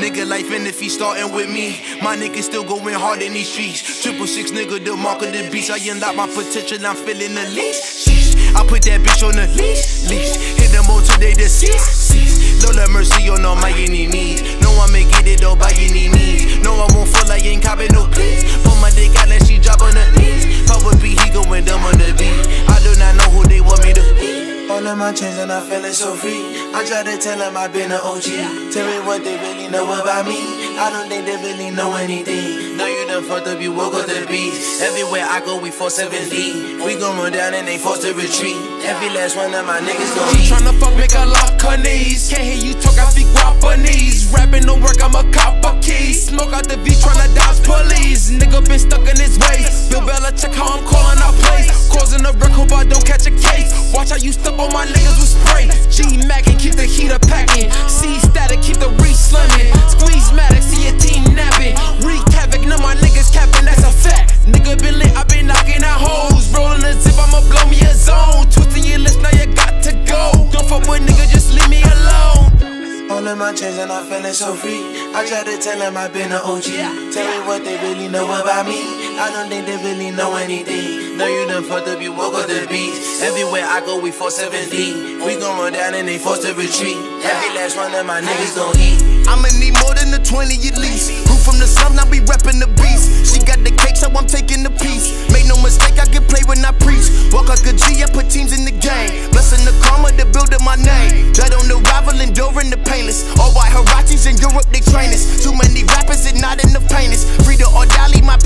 Nigga life and if he starting with me, my nigga still going hard in these streets. Triple six nigga, the mark of the beast. I unlock my potential, I'm feeling the least. I put that bitch on the leash, leash. Hit them all till they deceased. Cease. My chains and I'm feeling so free. I try to tell them I've been an OG. Tell me what they really know about me. I don't think they really know anything. No, you done fucked up, you woke up the beast. Everywhere I go, we 470. We gon' run down and they forced to retreat. Every last one of my niggas gon' eat. Tryna fuck, make her lock her knees. Can't hear you talk, I speak Guapanese. Rapping no work, I'm a cop a key. Smoke out the V, tryna dodge police. Nigga been stuck in his ways. Bill Bella, check how I'm hope I don't catch a case. Watch how you step on my niggas with spray. G Mac and keep the heater packing. C static, keep the reach slamming. Squeeze Matic, see your team napping. Wreak havoc, know my niggas capping, that's a fact. Nigga been lit, I been knocking out hoes. Rolling a zip, I'ma blow me a zone. Twisting your lips, now you got to go. Don't fuck with nigga, just leave me alone. All my chains and I'm feeling so free. I try to tell them I've been an OG. Tell me what they really know about me. I don't think they really know anything. No, you done fucked up, you woke up the beast. Everywhere I go, we 470. We gon' run down and they forced to retreat. Every last one of my niggas gon' eat. I'ma need more than a 20 at least. Who from the sun, I be reppin' the beast. She got the cake, so I'm taking the piece. Make no mistake, I can play when I preach. Walk like a G, I put teams in the game. Blessing the karma to build up my name. Blood on the rival, enduring the painless. All white Huaraches in Europe, they train us. Too many rappers and not enough painters. Free the Ordali, my